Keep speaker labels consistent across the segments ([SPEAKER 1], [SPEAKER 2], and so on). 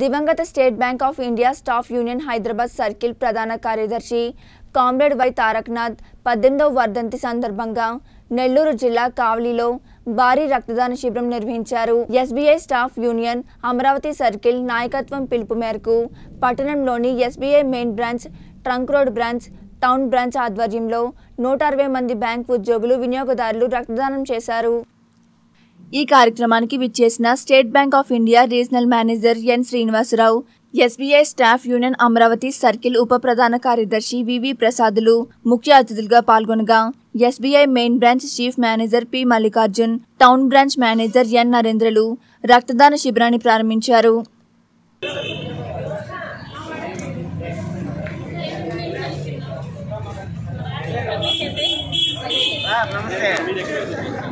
[SPEAKER 1] దివంగత state bank of India staff union Hyderabad circle ప్రధాన కార్యదర్శి కామ్రేడ్ వై తారక్నాథ్ పద్దెనిమిదవ వర్ధంతి సందర్భంగా నెల్లూరు జిల్లా కావలిలో భారీ రక్తదాన శిబిరం నిర్వహించారు. SBI staff union Amaravati circle నాయకత్వం పిలుపు మేరకు పట్టణంలోని SBI main branch trunk road branch town branch ఆధ్వర్యంలో నూట అరవై మంది బ్యాంక్ ఉద్యోగులు వినియోగదారులు రక్తదానం చేశారు. ఈ కార్యక్రమానికి విచ్చేసిన state bank of India regional manager N Srinivasarao SBI staff union Amaravati circle ఉప ప్రధాన కార్యదర్శి వివి ప్రసాదులు ముఖ్య అతిథులుగా పాల్గొనగా SBI main branch chief manager P Mallikarjun town branch manager N నరేంద్రలు రక్తదాన శిబిరాన్ని ప్రారంభించారు. నమస్తే.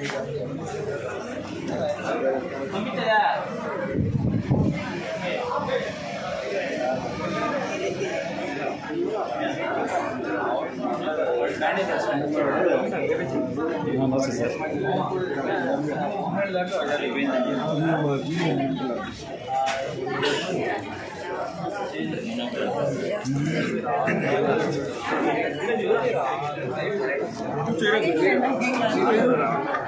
[SPEAKER 1] 嗯好的好的好的好的好
[SPEAKER 2] 的好的好的好的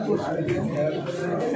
[SPEAKER 2] 过来。